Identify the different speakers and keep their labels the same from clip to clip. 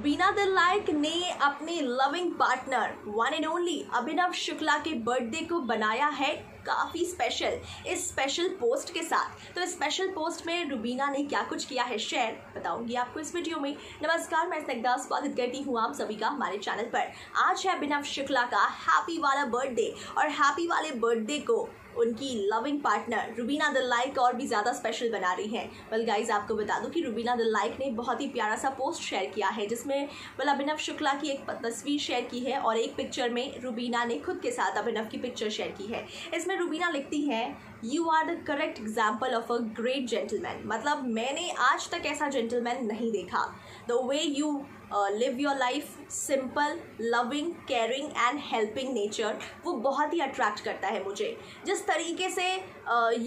Speaker 1: रुबीना नायक ने अपने loving partner one and only Abhinav Shukla के बर्थडे को बनाया है। काफ़ी स्पेशल इस स्पेशल पोस्ट के साथ। तो इस स्पेशल पोस्ट में रुबीना ने क्या कुछ किया है? शेयर बताऊँगी आपको इस वीडियो में। नमस्कार, मैं स्निग्धा, स्वागत करती हूँ आप सभी का हमारे चैनल पर। आज है अभिनव शुक्ला का हैप्पी वाला बर्थडे और हैप्पी वाले बर्थडे को उनकी loving partner Rubina the like और भी ज़्यादा स्पेशल बना रही हैं। वेल गाइज़ आपको बता दूँ कि रुबीना द लाइक ने बहुत ही प्यारा सा पोस्ट शेयर किया है, जिसमें वेल अभिनव शुक्ला की एक तस्वीर शेयर की है और एक पिक्चर में रुबीना ने खुद के साथ अभिनव की पिक्चर शेयर की है। इसमें रुबीना लिखती है you are the correct example of a great gentleman मतलब मैंने आज तक ऐसा जेंटलमैन नहीं देखा। The way you live your life simple loving caring and helping nature वो बहुत ही अट्रैक्ट करता है मुझे। जिस तरीके से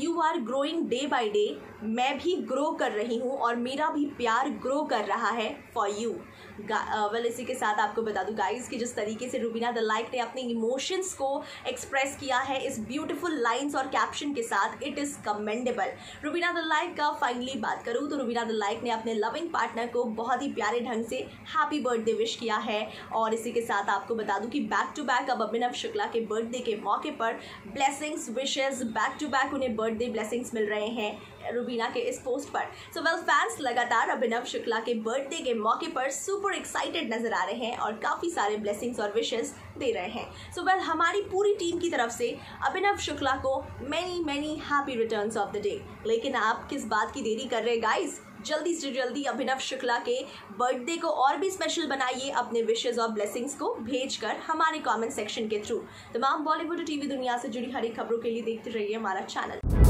Speaker 1: you are growing day by day मैं भी ग्रो कर रही हूँ और मेरा भी प्यार ग्रो कर रहा है फॉर यू वेल इसी के साथ आपको बता दूँ गाइज़ कि जिस तरीके से रूबीना द लाइक ने अपने इमोशंस को एक्सप्रेस किया है, इस ब्यूटिफुल लाइन्स और कैप्शन के साथ it is commendable Rubina Dilaik का फाइनली बात करूँ तो रूबीना द लाइक ने अपने लविंग पार्टनर को बहुत ही प्यारे ढंग से हैप्पी बर्थडे विश किया है। और इसी के साथ आपको बता दूँ कि बैक टू बैक अब अभिनव शुक्ला के बर्थडे के मौके पर blessings wishes back to back उन्हें बर्थडे ब्लेसिंग्स मिल रहे हैं रुबीना के इस पोस्ट पर। सो वेल फैंस लगातार अभिनव शुक्ला के बर्थडे के मौके पर सुपर एक्साइटेड नज़र आ रहे हैं और काफ़ी सारे ब्लेसिंग्स और विशेस दे रहे हैं। सो so वेल well, हमारी पूरी टीम की तरफ़ से अभिनव शुक्ला को many many happy returns of the day लेकिन आप किस बात की देरी कर रहे गाइस जल्दी से जल्दी अभिनव शुक्ला के बर्थडे को और भी स्पेशल बनाइए अपने विशेज और ब्लेसिंग्स को भेजकर हमारे कमेंट सेक्शन के थ्रू तमाम बॉलीवुड टीवी दुनिया से जुड़ी हर एक खबरों के लिए देखते रहिए हमारा चैनल